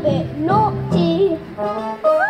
de noche.